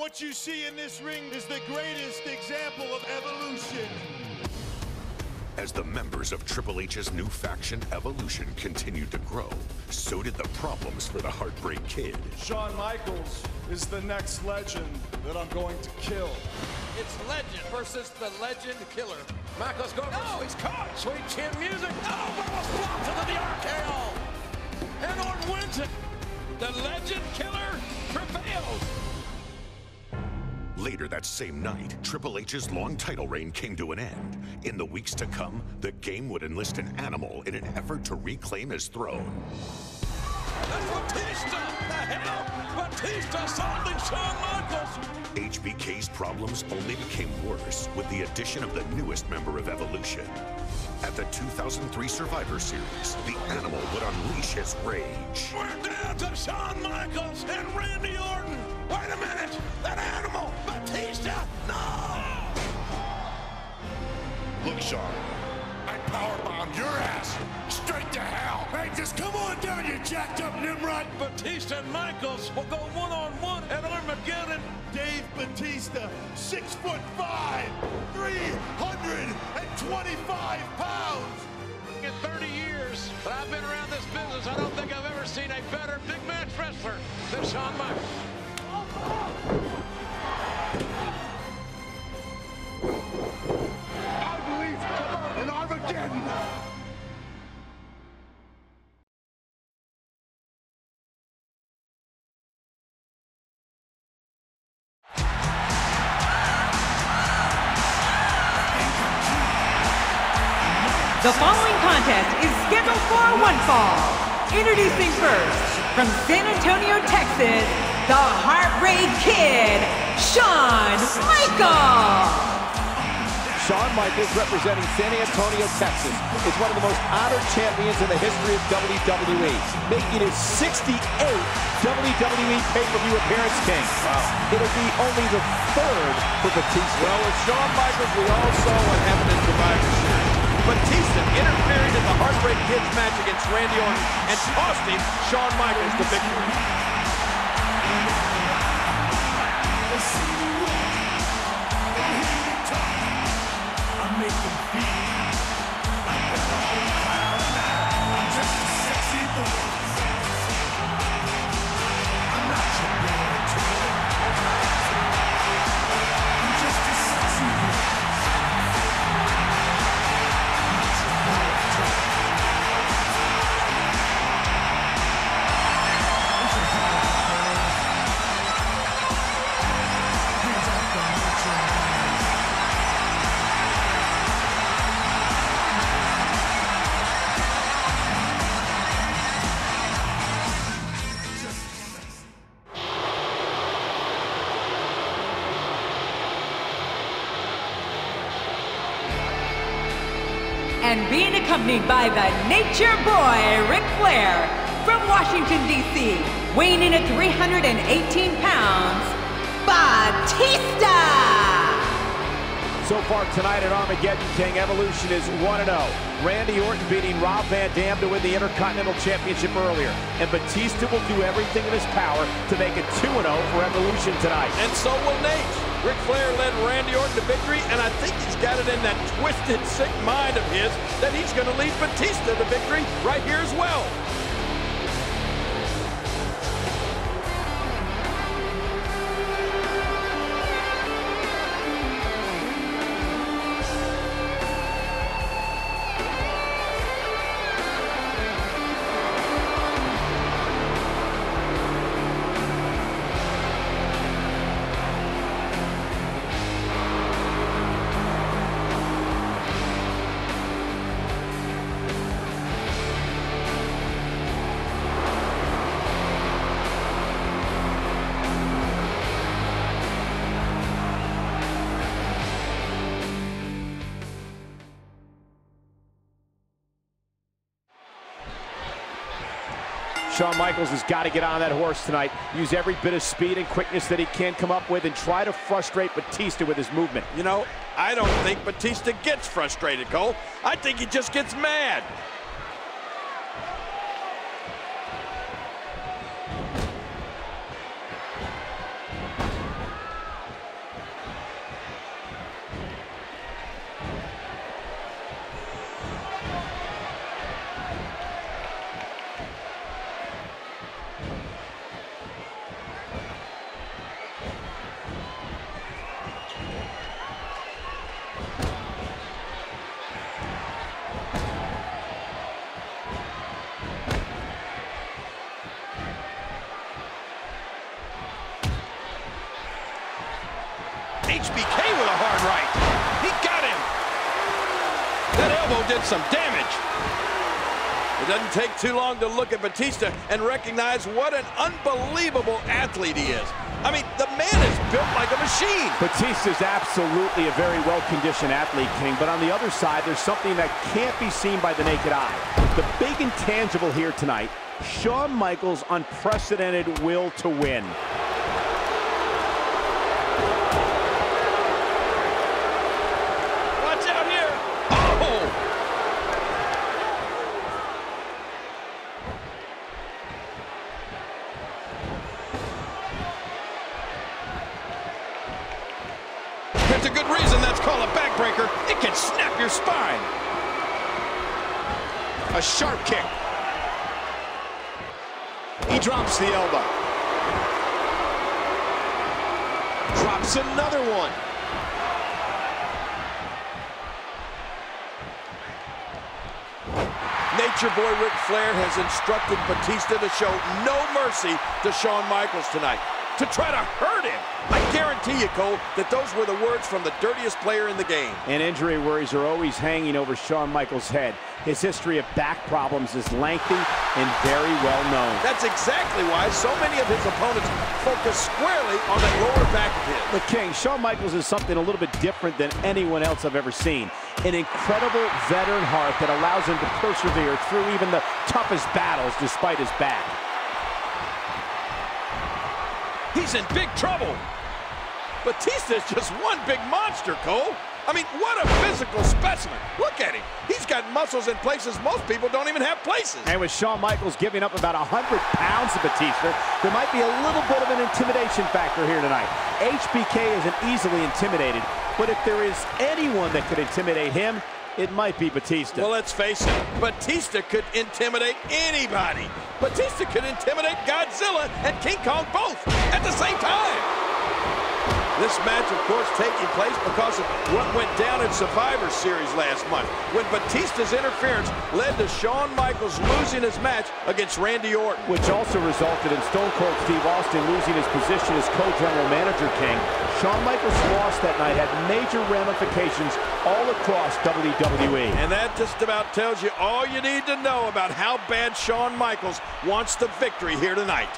What you see in this ring is the greatest example of evolution. As the members of Triple H's new faction, Evolution, continued to grow, so did the problems for the Heartbreak Kid. Shawn Michaels is the next legend that I'm going to kill. It's Legend versus the Legend Killer. Michaels going. No, he's caught. Sweet chin music. Oh, but it was blocked into the RKO. And Orton wins it. The Legend Killer Later that same night, Triple H's long title reign came to an end. In the weeks to come, the game would enlist an animal in an effort to reclaim his throne. That's Batista. The hell? Batista solving Shawn Michaels. HBK's problems only became worse with the addition of the newest member of Evolution. At the 2003 Survivor Series, the animal would unleash his rage. We're down to Shawn Michaels and Randy Orton. Wait a minute. That animal, Batista. No. Look, Shawn, I powerbombed your ass straight to hell. Hey, just come on down, you jacked up Nimrod. Batista and Michaels will go one on one at Armageddon. Dave Batista, six foot five, 325 pounds. In 30 years that I've been around this business, I don't think I've ever seen a better big match wrestler than Shawn Michaels. I The following contest is scheduled for one fall. Introducing first, from San Antonio, Texas, the Heartbreak Kid, Shawn Michaels. Shawn Michaels representing San Antonio, Texas, is one of the most honored champions in the history of WWE, making his 68th WWE pay-per-view appearance, King. Wow. It'll be only the third for Batista. Well, with Shawn Michaels, we all saw what happened in Survivor Series. Batista interfered in the Heartbreak Kids match against Randy Orton and cost him Shawn Michaels the victory. And being accompanied by the Nature Boy, Ric Flair, from Washington, D.C., weighing in at 318 pounds, Batista! So far tonight at Armageddon King, Evolution is 1-0. Randy Orton beating Rob Van Dam to win the Intercontinental Championship earlier. And Batista will do everything in his power to make it 2-0 for Evolution tonight. And so will Nate. Ric Flair led Randy Orton to victory, and I think he's got it in that twisted, sick mind of his that he's going to lead Batista to victory right here as well. Shawn Michaels has got to get on that horse tonight. Use every bit of speed and quickness that he can come up with and try to frustrate Batista with his movement. You know, I don't think Batista gets frustrated, Cole. I think he just gets mad. HBK with a hard right. He got him. That elbow did some damage. It doesn't take too long to look at Batista and recognize what an unbelievable athlete he is. I mean, the man is built like a machine. Batista's absolutely a very well-conditioned athlete, King, but on the other side, there's something that can't be seen by the naked eye. The big intangible here tonight, Shawn Michaels' unprecedented will to win. Watch out here. Oh! There's a good reason that's called a backbreaker. It can snap your spine. A sharp kick. He drops the elbow. Drops another one. Nature Boy Ric Flair has instructed Batista to show no mercy to Shawn Michaels tonight. To try to hurt him. I guarantee you, Cole, that those were the words from the dirtiest player in the game. And injury worries are always hanging over Shawn Michaels' head. His history of back problems is lengthy and very well known. That's exactly why so many of his opponents focus squarely on that lower back of his. But King, Shawn Michaels is something a little bit different than anyone else I've ever seen. An incredible veteran heart that allows him to persevere through even the toughest battles despite his back. He's in big trouble. Batista's just one big monster, Cole. I mean, what a physical specimen. Look at him. He's got muscles in places most people don't even have places. And with Shawn Michaels giving up about 100 pounds of Batista, there might be a little bit of an intimidation factor here tonight. HBK isn't easily intimidated, but if there is anyone that could intimidate him, it might be Batista. Well, let's face it, Batista could intimidate anybody. Batista could intimidate Godzilla and King Kong both at the same time. This match, of course, taking place because of what went down in Survivor Series last month when Batista's interference led to Shawn Michaels losing his match against Randy Orton. Which also resulted in Stone Cold Steve Austin losing his position as co-general manager king. Shawn Michaels' loss that night had major ramifications all across WWE. And that just about tells you all you need to know about how bad Shawn Michaels wants the victory here tonight.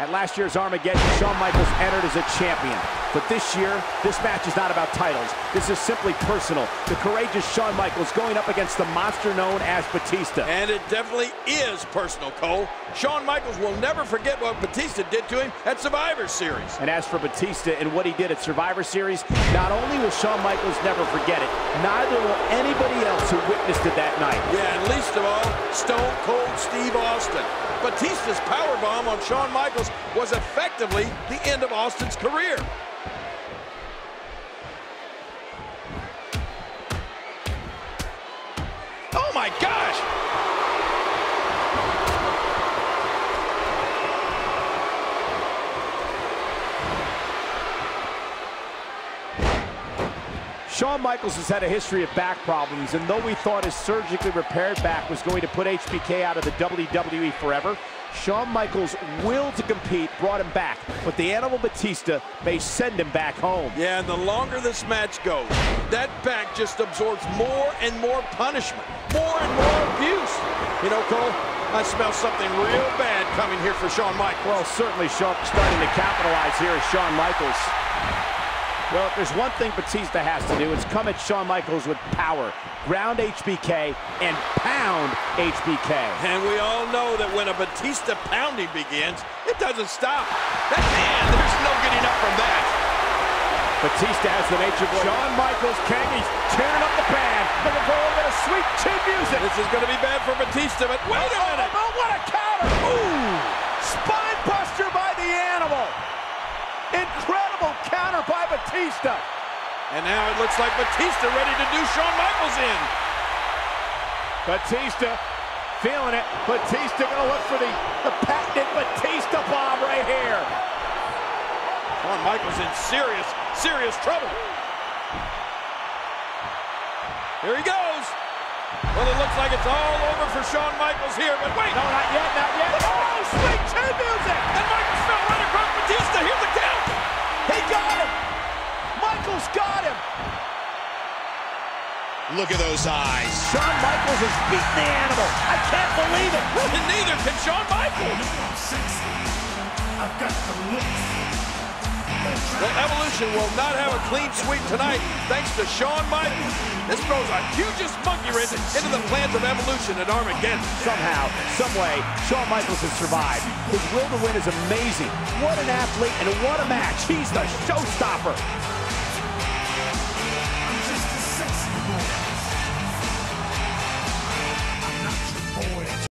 At last year's Armageddon, Shawn Michaels entered as a champion. But this year, this match is not about titles. This is simply personal. The courageous Shawn Michaels going up against the monster known as Batista. And it definitely is personal, Cole. Shawn Michaels will never forget what Batista did to him at Survivor Series. And as for Batista and what he did at Survivor Series, not only will Shawn Michaels never forget it, neither will anybody else who witnessed it that night. Yeah, and least of all, Stone Cold Steve Austin. Batista's powerbomb on Shawn Michaels was effectively the end of Austin's career. Shawn Michaels has had a history of back problems, and though we thought his surgically repaired back was going to put HBK out of the WWE forever, Shawn Michaels' will to compete brought him back, but the Animal Batista may send him back home. Yeah, and the longer this match goes, that back just absorbs more and more punishment, more and more abuse. You know, Cole, I smell something real bad coming here for Shawn Michaels. Well, certainly Shawn starting to capitalize here is Shawn Michaels. Well, if there's one thing Batista has to do, it's come at Shawn Michaels with power. Ground HBK and pound HBK. And we all know that when a Batista pounding begins, it doesn't stop. That man, there's no getting up from that. Batista has the nature boy. Shawn Michaels, King, he's tearing up the pan. Looking for a little bit of sweet chin music. This is going to be bad for Batista, but wait a Oh, minute. oh, what a counter! Ooh! Spine buster by the animal. Incredible counter by Batista. And now it looks like Batista ready to do Shawn Michaels in. Batista feeling it. Batista gonna look for the, the patented Batista bomb right here. Shawn Michaels in serious, serious trouble. Here he goes. Well, it looks like it's all over for Shawn Michaels here, but wait. No, not yet, not yet. Oh, sweet chin Michaels got him. Look at those eyes. Shawn Michaels has beaten the animal. I can't believe it. And neither can Shawn Michaels. I've got the look. Well, Evolution will not have a clean sweep tonight thanks to Shawn Michaels. This throws a hugest monkey wrench into the plans of Evolution at Armageddon. Somehow, someway, Shawn Michaels has survived. His will to win is amazing. What an athlete and what a match. He's the showstopper.